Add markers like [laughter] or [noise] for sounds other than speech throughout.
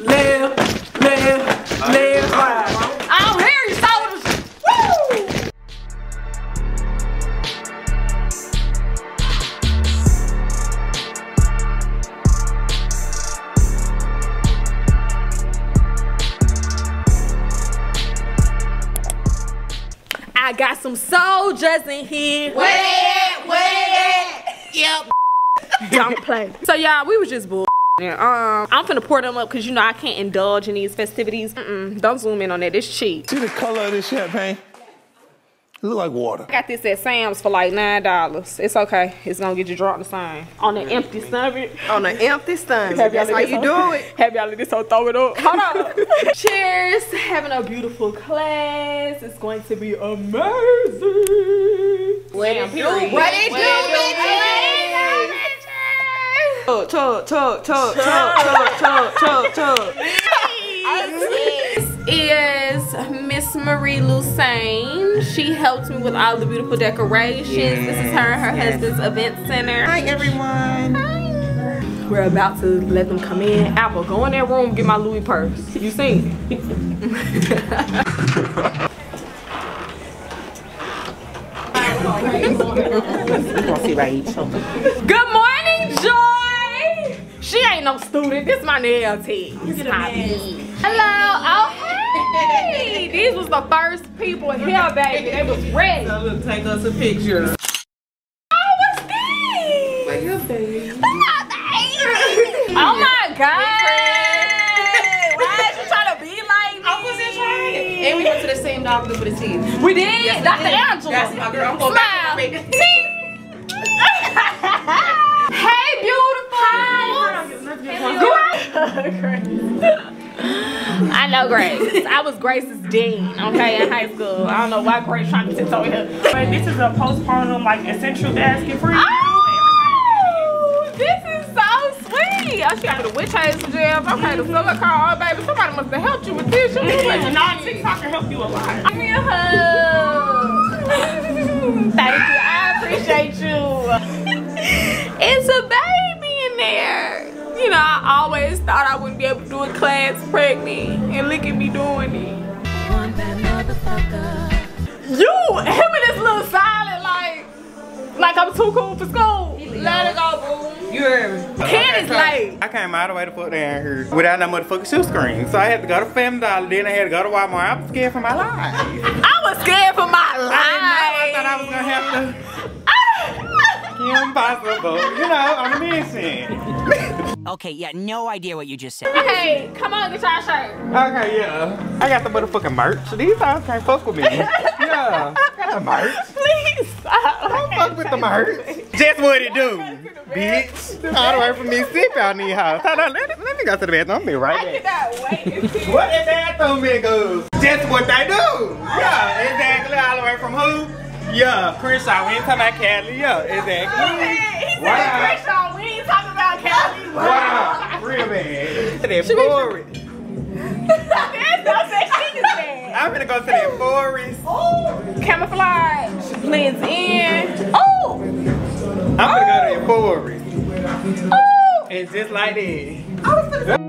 live, live, live right. I don't hear you, soldiers. Woo! I got some soldiers in here. Wait, wait, yep. Don't play. So y'all, we was just bull. Um, I'm finna pour them up because you know I can't indulge in these festivities. Mm-mm, don't zoom in on that. It's cheap. See the color of this champagne? It look like water. I got this at Sam's for like nine dollars. It's okay. It's gonna get you drunk the same on the empty stomach. On an empty stomach. Have y'all That's how let you this do it. Have y'all let this whole throw it up? Hold on. [laughs] Cheers. Having a beautiful class. It's going to be amazing. What it do? What it do, bitches? Talk, talk, talk, talk, talk, talk, talk, talk. This is Miss Marie Lucane. She helped me with all the beautiful decorations. This is her and her husband's event center. Hi, everyone. Hi. We're about to let them come in. Apple, go in that room, get my Louis purse. You seen it? Good morning, Joy. She ain't no student. This my nail tech. This my me. Hello. Oh, hey. [laughs] These was the first people here, baby. They was ready. So look, take us a picture. Oh, what's this? Where your baby? [laughs] Oh my God. Why is you trying to be like me? I wasn't trying. And we went to the same doctor for the teeth. We did. Yes, Dr. Angela. That's my girl. I'm going back to I know Grace. I was Grace's dean, okay, in high school. I don't know why Grace trying to sit over here. But this is a postpartum like essential basket for you. Oh, this is so sweet. Oh, she got the witch hazel gel. Okay, the silicone. Oh, baby, somebody must have helped you with this. You like non TikTok can help you a lot. Give me a hug. Uh-huh. Thank you. I appreciate you. It's a baby in there. You know, I always thought I wouldn't be able to do a class pregnant. And look at me doing it. You, him and this little silent, like, like I'm too cool for school. Let it go, boo. You heard me. Ken is late. I came all the way to fuck down here without that motherfucking shoe screen. So I had to go to Family Dollar, then I had to go to Walmart. I was scared for my life. I was scared for my life. I life. thought I was gonna have to impossible, you know, on a mission. Okay, yeah, no idea what you just said. Hey, come on, get your shirt. Okay, yeah. I got the motherfucking merch. These hoes can't fuck with me. [laughs] Yeah, I got the merch. Please stop. Don't fuck with the merch. Just what it do, bitch. All the way from Mississippi on these hoes. Hold on, let, me- let me go to the bathroom. I'll be right back. cannot wait to see What that bathroom man goes? Just what they do. Yeah, exactly. All the way from who? Yeah, Crenshaw. We ain't talking about Cali. Yeah, exactly. He said, Wow. Crenshaw, we ain't talking about Cali. Wow, [laughs] real bad. That forest. That's not that she just said. I'm gonna go to that forest. Ooh, camouflage blends in. Oh, I'm gonna go to that oh. forest. oh. And just like that.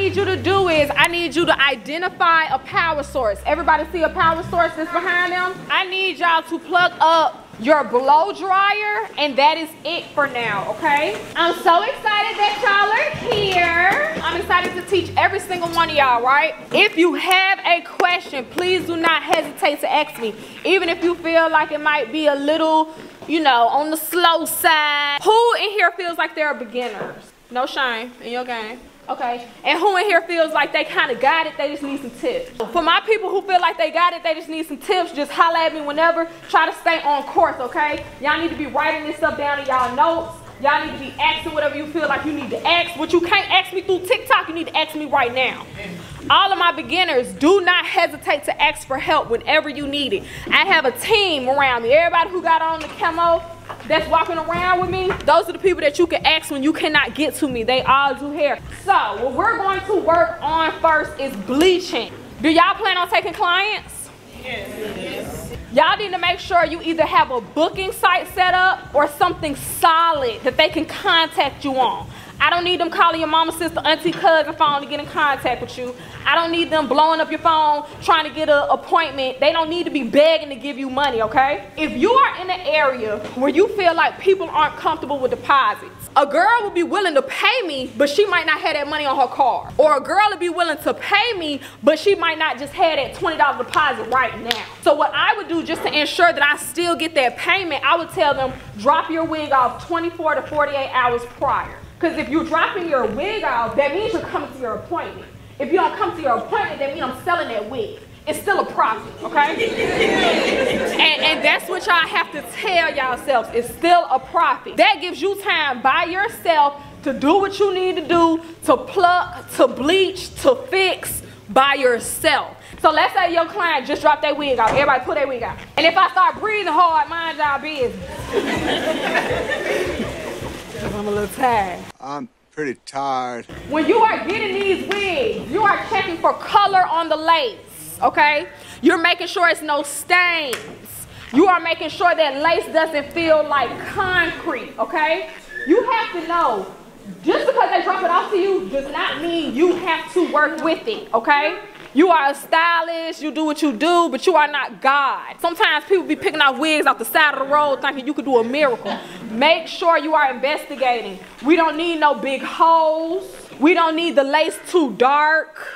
Need you to do is I need you to identify a power source. Everybody see a power source that's behind them? I need y'all to plug up your blow dryer and that is it for now, okay? I'm so excited that y'all are here. I'm excited to teach every single one of y'all, right? If you have a question, please do not hesitate to ask me. Even if you feel like it might be a little, you know, on the slow side. Who in here feels like they're beginners? No shame in your game. Okay. And who in here feels like they kind of got it, they just need some tips. For my people who feel like they got it, they just need some tips, just holla at me whenever. Try to stay on course, okay? Y'all need to be writing this stuff down in y'all notes. Y'all need to be asking whatever you feel like you need to ask. What you can't ask me through TikTok, you need to ask me right now. All of my beginners, do not hesitate to ask for help whenever you need it. I have a team around me. Everybody who got on the camo that's walking around with me, those are the people that you can ask when you cannot get to me. They all do hair. So what we're going to work on first is bleaching. Do y'all plan on taking clients? Yes. Y'all need to make sure you either have a booking site set up or something solid that they can contact you on. I don't need them calling your mama, sister, auntie, cousin phone to get in contact with you. I don't need them blowing up your phone trying to get an appointment. They don't need to be begging to give you money, okay? If you are in an area where you feel like people aren't comfortable with deposits, a girl will be willing to pay me, but she might not have that money on her car. Or a girl will be willing to pay me, but she might not just have that $20 deposit right now. So what I would do just to ensure that I still get that payment, I would tell them, drop your wig off 24 to 48 hours prior. Because if you're dropping your wig off, that means you're coming to your appointment. If you don't come to your appointment, that means I'm selling that wig. It's still a profit, okay? [laughs] and, and that's what y'all have to tell yourselves. It's still a profit. That gives you time by yourself to do what you need to do, to pluck, to bleach, to fix by yourself. So let's say your client just dropped their wig out. Everybody pull their wig out. And if I start breathing hard, mind y'all business. [laughs] I'm a little tired. I'm pretty tired. When you are getting these wigs, you are checking for color on the lace, okay? You're making sure it's no stains. You are making sure that lace doesn't feel like concrete, okay? You have to know, just because they drop it off to you does not mean you have to work with it, okay? You are a stylist, you do what you do, but you are not God. Sometimes people be picking out wigs off the side of the road thinking you could do a miracle. Make sure you are investigating. We don't need no big holes. We don't need the lace too dark.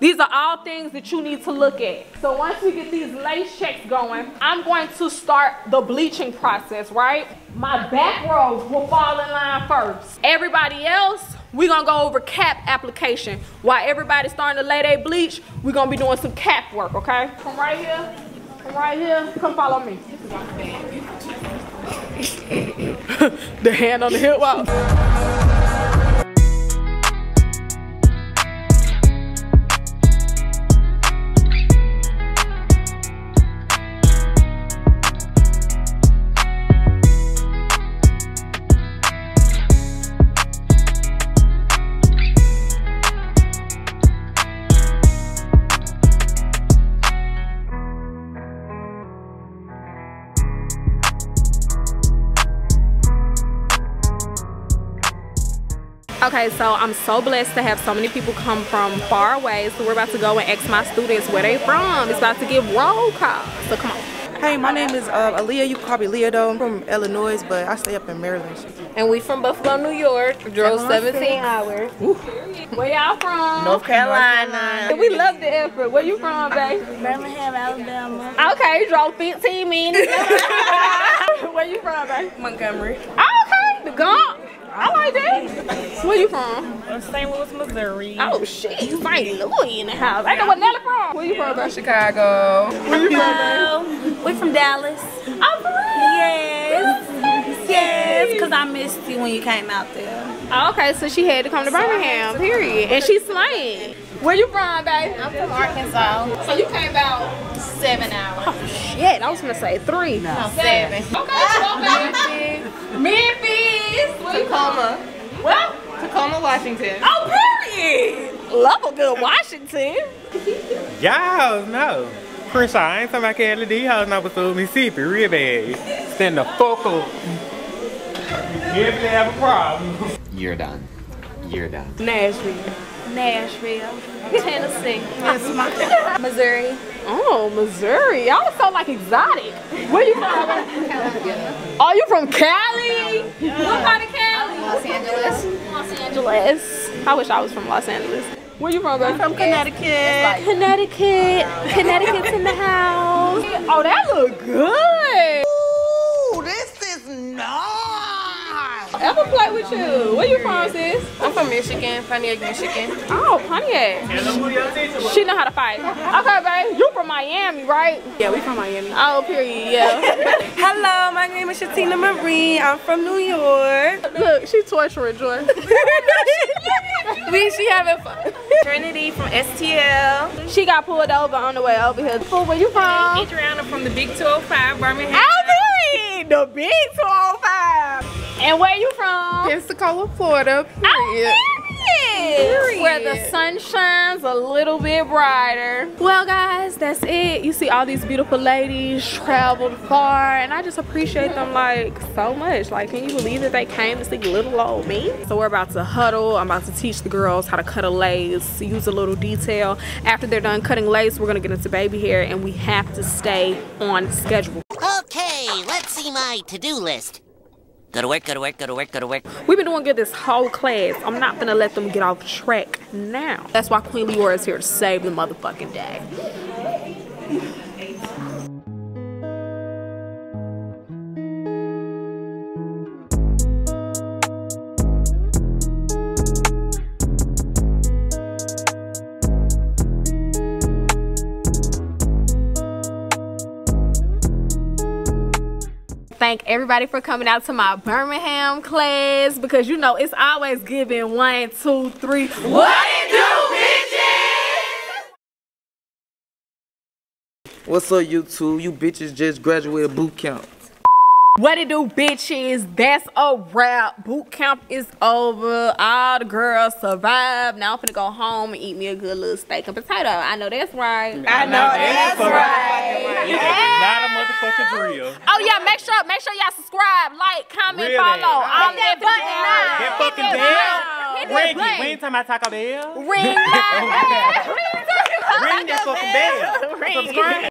These are all things that you need to look at. So once we get these lace checks going, I'm going to start the bleaching process, right? My back rows will fall in line first. Everybody else, we're gonna go over cap application. While everybody's starting to lay their bleach, we're gonna be doing some cap work, okay? Come right here, come right here, come follow me. [laughs] the hand on the hip wall. Okay, so I'm so blessed to have so many people come from far away. So we're about to go and ask my students where they from. It's about to get roll call. So come on. Hey, my name is uh, Aaliyah. You can call me Leah though. I'm from Illinois, but I stay up in Maryland. And we from Buffalo, New York. Drove 17 hours. Where y'all from? North Carolina. We love the effort. Where you from, babe? Birmingham, Alabama. Okay, drove 15 minutes. [laughs] [laughs] Where you from, babe? Montgomery. Okay, the gump. I like that. Where you from? I'm St. Louis, Missouri. Oh shit, you St. Louis in the house. I know what Nelly from. Where you from, babe? Chicago. Where you from, babe? We from Dallas. Oh, for real? Yes. Yes, because I missed you when you came out there. Oh, okay, so she had to come to Birmingham, period. And she's slaying. Where you from, babe? I'm from Arkansas. So you came about Seven hours. Oh shit, I was gonna say three. No, seven. Okay, okay. Memphis. [laughs] Where you from? Tacoma. Well, Tacoma, Washington. oh period. Love a good Washington. Y'all know. Chris, I ain't talking about Kelly D. House number two, Mississippi, real bad. Stand the fuck up. If they have a problem. You're done. You're done. Nashville. Nashville. Tennessee. [laughs] Missouri. Oh, Missouri. Y'all sound like exotic. Where you from? California. Oh, you from Cali? What part of Cali? Los Angeles. Los Angeles. I wish I was from Los Angeles. Where you from, baby? From Connecticut. Connecticut. Connecticut's in the house. Oh, that look good. Ooh, this is nice. Ever play with you? Where you from, sis? I'm from Michigan, Pontiac, Michigan. Oh, Pontiac. She know how to fight. Okay, babe. You from Miami, right? Yeah, we from Miami. Oh, period. Yeah. [laughs] Hello, my name is Shatina Marie. I'm from New York. Look, she torturing Joy. [laughs] we she having fun. Trinity from STL. She got pulled over on the way over here. Fool, Where you from? Adriana from the Big 205, Birmingham. Oh, period. The big 205. And where are you from? Pensacola, Florida. Oh, period. Period. Where the sun shines a little bit brighter. Well, guys, that's it. You see all these beautiful ladies traveled far, and I just appreciate them like so much. Like, can you believe that they came to see little old me? So we're about to huddle. I'm about to teach the girls how to cut a lace, use a little detail. After they're done cutting lace, we're gonna get into baby hair, and we have to stay on schedule. Okay, let's see my to-do list. To work, go to work, go to work. We've been doing good this whole class. I'm not gonna let them get off track now. That's why Queen Leora is here to save the motherfucking day. Thank everybody for coming out to my Birmingham class because you know it's always giving one, two, three. What it do, bitches? What's up, YouTube? You bitches just graduated boot camp. What it do, bitches? That's a wrap. Boot camp is over. All the girls survived. Now I'm finna go home and eat me a good little steak and potato. I know that's right. I know that's right. Not a motherfucking drill. Oh yeah, make sure make sure y'all subscribe, like, comment, Really? follow. All that button now. That Hit fucking that bell. that Ring it. button. We ain't talking about Taco Bell. Ring that. [laughs] Ring that fucking bell. Ring. Subscribe.